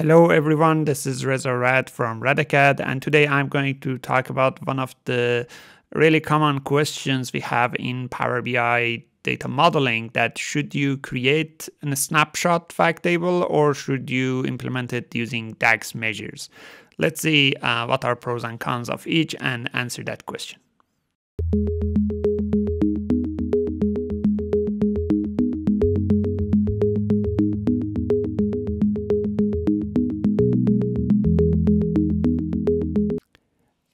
Hello everyone, this is Reza Rad from Radacad and today I'm going to talk about one of the really common questions we have in Power BI data modeling that should you create a snapshot fact table or should you implement it using DAX measures? Let's see uh, what are pros and cons of each and answer that question.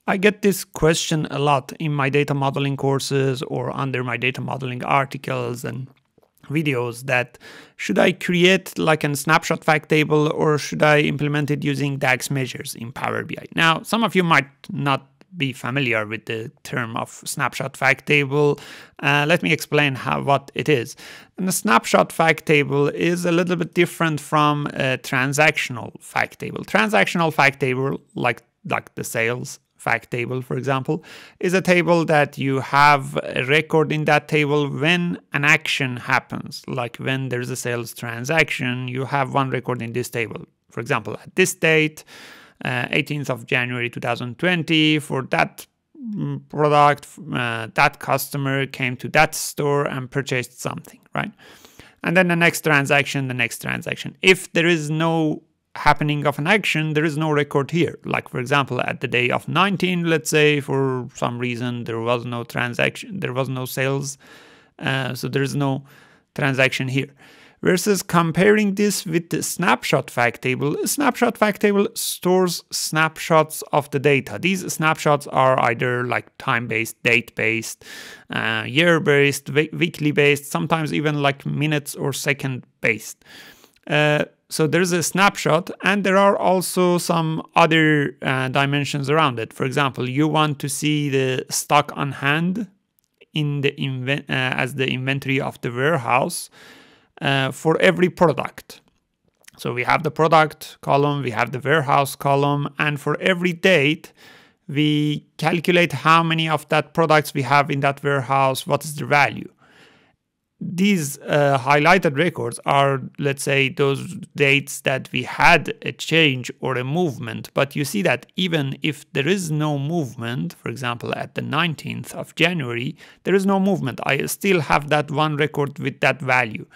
I get this question a lot in my data modeling courses or under my data modeling articles and videos that should I create like a snapshot fact table or should I implement it using DAX measures in Power BI? Now, some of you might not be familiar with the term of snapshot fact table. Uh, let me explain how what it is. And the snapshot fact table is a little bit different from a transactional fact table. Transactional fact table, like like the sales fact table, for example, is a table that you have a record in that table when an action happens. Like when there's a sales transaction, you have one record in this table. For example, at this date, uh, 18th of January 2020, for that mm, product, uh, that customer came to that store and purchased something, right? And then the next transaction, the next transaction. If there is no happening of an action, there is no record here. Like for example, at the day of 19, let's say for some reason there was no transaction, there was no sales, uh, so there is no transaction here. Versus comparing this with the snapshot fact table, snapshot fact table stores snapshots of the data. These snapshots are either like time-based, date-based, uh, year-based, weekly based, sometimes even like minutes or second-based. Uh, so there's a snapshot and there are also some other uh, dimensions around it. For example, you want to see the stock on hand in the uh, as the inventory of the warehouse uh, for every product. So we have the product column, we have the warehouse column, and for every date, we calculate how many of that products we have in that warehouse, what is the value these uh, highlighted records are, let's say, those dates that we had a change or a movement. But you see that even if there is no movement, for example, at the 19th of January, there is no movement. I still have that one record with that value.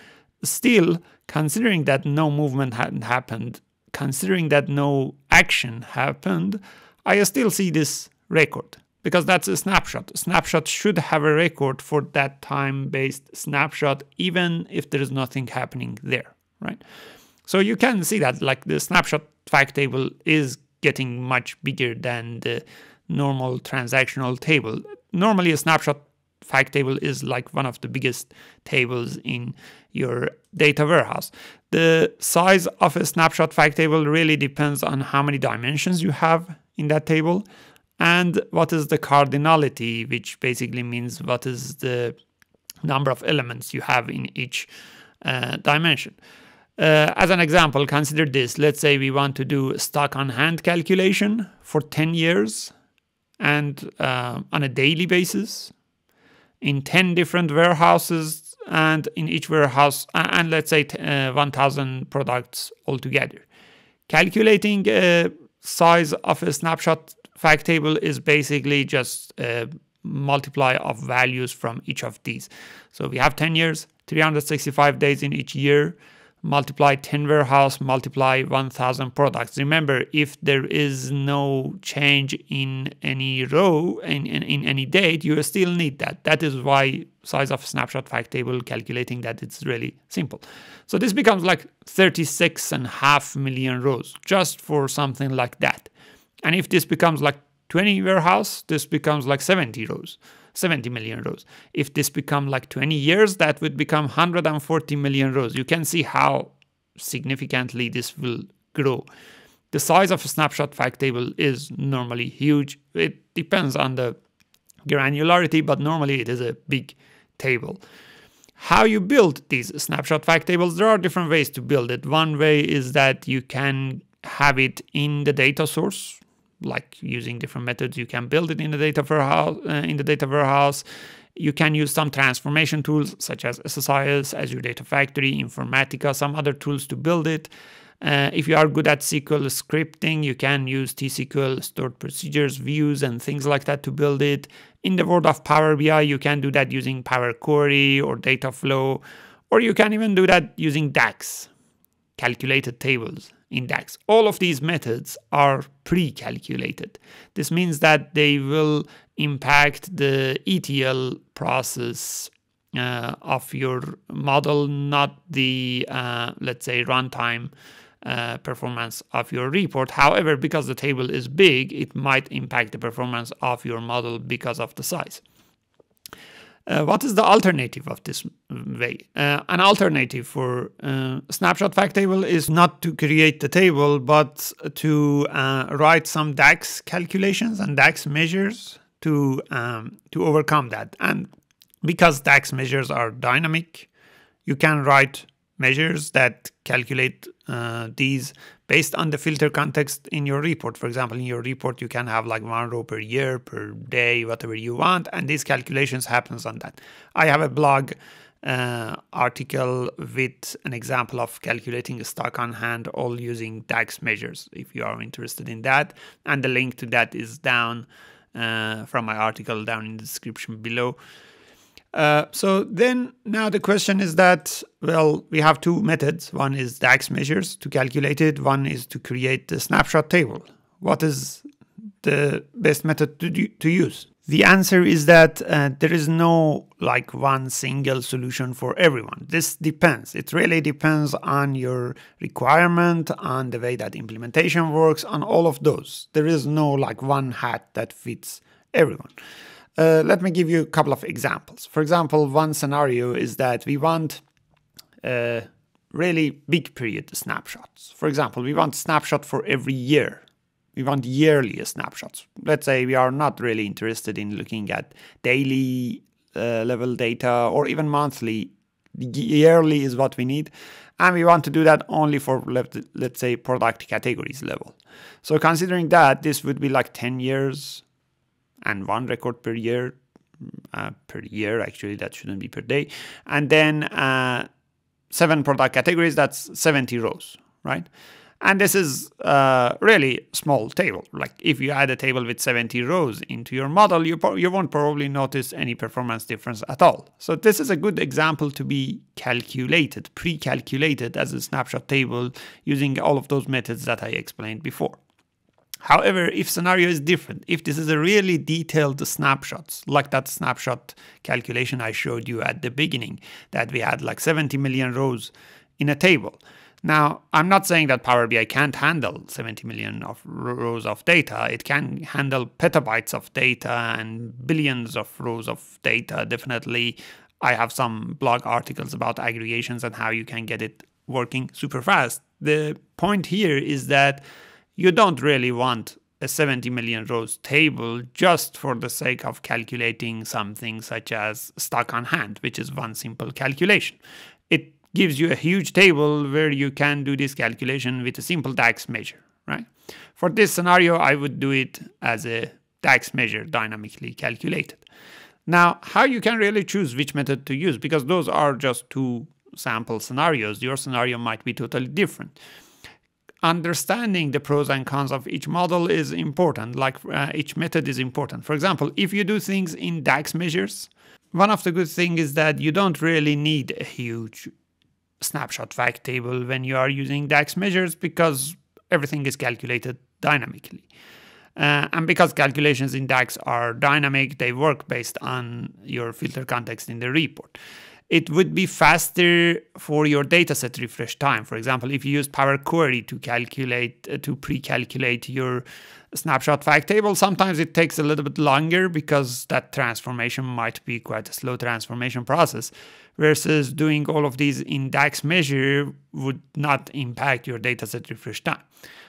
Still, considering that no movement hadn't happened, considering that no action happened, I still see this record because that's a snapshot. A snapshot should have a record for that time-based snapshot, even if there is nothing happening there, right? So you can see that like the snapshot fact table is getting much bigger than the normal transactional table. Normally a snapshot fact table is like one of the biggest tables in your data warehouse. The size of a snapshot fact table really depends on how many dimensions you have in that table and what is the cardinality, which basically means what is the number of elements you have in each uh, dimension. Uh, as an example, consider this. Let's say we want to do stock on hand calculation for 10 years and uh, on a daily basis in 10 different warehouses and in each warehouse, and let's say uh, 1000 products altogether. Calculating a size of a snapshot fact table is basically just a multiply of values from each of these. So we have 10 years, 365 days in each year, multiply 10 warehouse, multiply 1000 products. Remember, if there is no change in any row, in, in, in, any date, you still need that. That is why size of snapshot fact table calculating that it's really simple. So this becomes like 36 and half million rows just for something like that. And if this becomes like 20 warehouse, this becomes like 70 rows, 70 million rows. If this become like 20 years, that would become 140 million rows. You can see how significantly this will grow. The size of a snapshot fact table is normally huge. It depends on the granularity, but normally it is a big table. How you build these snapshot fact tables, there are different ways to build it. One way is that you can have it in the data source like using different methods. You can build it in the data warehouse. Uh, in the data warehouse, you can use some transformation tools such as SSIS, Azure Data Factory, Informatica, some other tools to build it. Uh, if you are good at SQL scripting, you can use T-SQL, stored procedures, views, and things like that to build it. In the world of Power BI, you can do that using Power Query or Dataflow, or you can even do that using DAX, calculated tables in DAX. All of these methods are pre-calculated. This means that they will impact the ETL process uh, of your model, not the, uh, let's say, runtime uh, performance of your report. However, because the table is big, it might impact the performance of your model because of the size. Uh, what is the alternative of this way? Uh, an alternative for uh, snapshot fact table is not to create the table, but to uh, write some DAX calculations and DAX measures to um, to overcome that. And because DAX measures are dynamic, you can write measures that calculate uh, these based on the filter context in your report. For example, in your report, you can have like one row per year, per day, whatever you want, and these calculations happens on that. I have a blog uh, article with an example of calculating a stock on hand, all using DAX measures, if you are interested in that. And the link to that is down uh, from my article down in the description below. Uh, so then now the question is that, well, we have two methods. One is DAX measures to calculate it. One is to create the snapshot table. What is the best method to, do, to use? The answer is that uh, there is no like one single solution for everyone. This depends. It really depends on your requirement, on the way that implementation works, on all of those. There is no like one hat that fits everyone. Uh, let me give you a couple of examples. For example, one scenario is that we want uh, really big period snapshots. For example, we want snapshot for every year. We want yearly snapshots. Let's say we are not really interested in looking at daily uh, level data or even monthly. Yearly is what we need. And we want to do that only for, let's say, product categories level. So considering that, this would be like 10 years and one record per year uh, per year actually that shouldn't be per day. And then uh, seven product categories that's 70 rows right? And this is a uh, really small table. Like if you add a table with 70 rows into your model you, you won't probably notice any performance difference at all. So this is a good example to be calculated pre-calculated as a snapshot table using all of those methods that i explained before However, if scenario is different, if this is a really detailed snapshots, like that snapshot calculation I showed you at the beginning, that we had like 70 million rows in a table. Now, I'm not saying that Power BI can't handle 70 million of rows of data. It can handle petabytes of data and billions of rows of data. Definitely, I have some blog articles about aggregations and how you can get it working super fast. The point here is that you don't really want a 70 million rows table just for the sake of calculating something such as stock on hand, which is one simple calculation. It gives you a huge table where you can do this calculation with a simple DAX measure, right? For this scenario, I would do it as a DAX measure dynamically calculated. Now, how you can really choose which method to use, because those are just two sample scenarios. Your scenario might be totally different understanding the pros and cons of each model is important, like uh, each method is important. For example, if you do things in DAX measures, one of the good things is that you don't really need a huge snapshot fact table when you are using DAX measures because everything is calculated dynamically. Uh, and because calculations in DAX are dynamic, they work based on your filter context in the report it would be faster for your dataset refresh time. For example, if you use Power Query to calculate, uh, to pre-calculate your snapshot fact table, sometimes it takes a little bit longer because that transformation might be quite a slow transformation process versus doing all of these in DAX measure would not impact your dataset refresh time.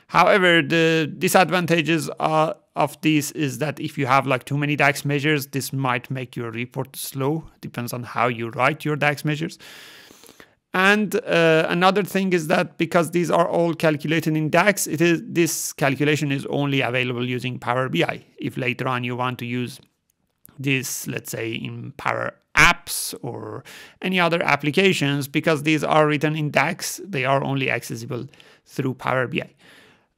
However, the disadvantages uh, of this is that if you have like too many DAX measures, this might make your report slow. Depends on how you write your DAX measures. And uh, another thing is that because these are all calculated in DAX, it is this calculation is only available using Power BI. If later on you want to use this, let's say in Power Apps or any other applications, because these are written in DAX, they are only accessible through Power BI.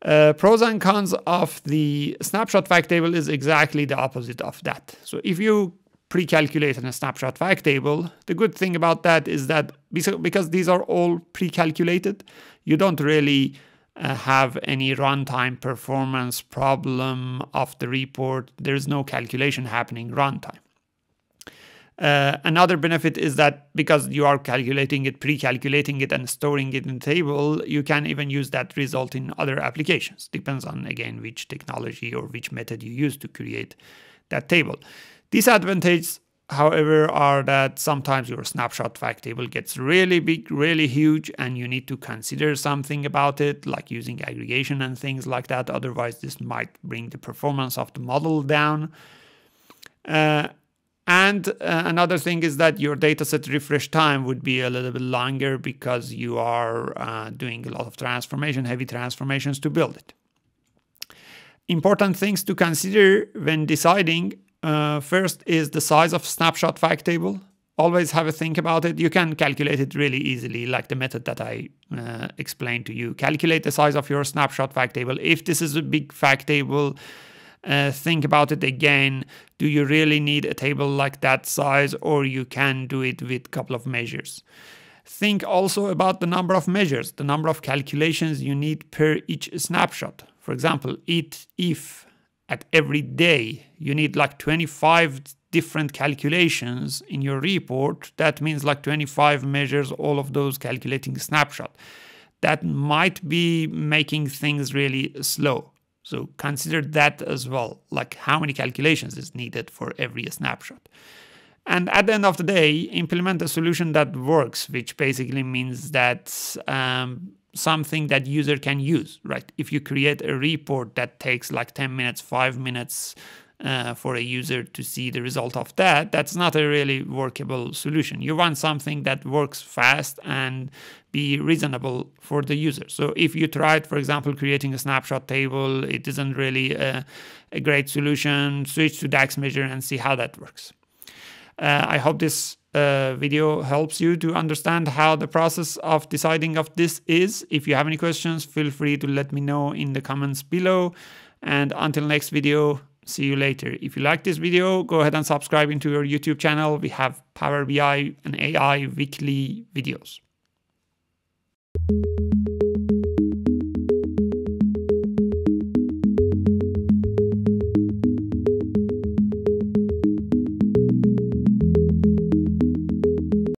Uh, pros and cons of the snapshot fact table is exactly the opposite of that. So if you pre-calculate in a snapshot fact table, the good thing about that is that because these are all pre-calculated, you don't really uh, have any runtime performance problem of the report. There's no calculation happening runtime. Uh, another benefit is that because you are calculating it, pre-calculating it and storing it in table, you can even use that result in other applications. Depends on, again, which technology or which method you use to create that table. Disadvantages, however, are that sometimes your snapshot fact table gets really big, really huge, and you need to consider something about it, like using aggregation and things like that. Otherwise, this might bring the performance of the model down. Uh, and uh, another thing is that your dataset refresh time would be a little bit longer because you are uh, doing a lot of transformation, heavy transformations to build it. Important things to consider when deciding uh, first is the size of snapshot fact table. Always have a think about it. You can calculate it really easily, like the method that I uh, explained to you. Calculate the size of your snapshot fact table. If this is a big fact table, uh, think about it again. Do you really need a table like that size or you can do it with a couple of measures? Think also about the number of measures, the number of calculations you need per each snapshot. For example, it, if at every day you need like 25 different calculations in your report, that means like 25 measures, all of those calculating snapshot. That might be making things really slow. So consider that as well, like how many calculations is needed for every snapshot. And at the end of the day, implement a solution that works, which basically means that um, something that user can use, right? If you create a report that takes like 10 minutes, 5 minutes, uh, for a user to see the result of that, that's not a really workable solution. You want something that works fast and be reasonable for the user. So if you tried, for example, creating a snapshot table, it isn't really a, a great solution, switch to DAX measure and see how that works. Uh, I hope this uh, video helps you to understand how the process of deciding of this is. If you have any questions, feel free to let me know in the comments below. And until next video, see you later. If you like this video, go ahead and subscribe into our YouTube channel. We have Power BI and AI weekly videos.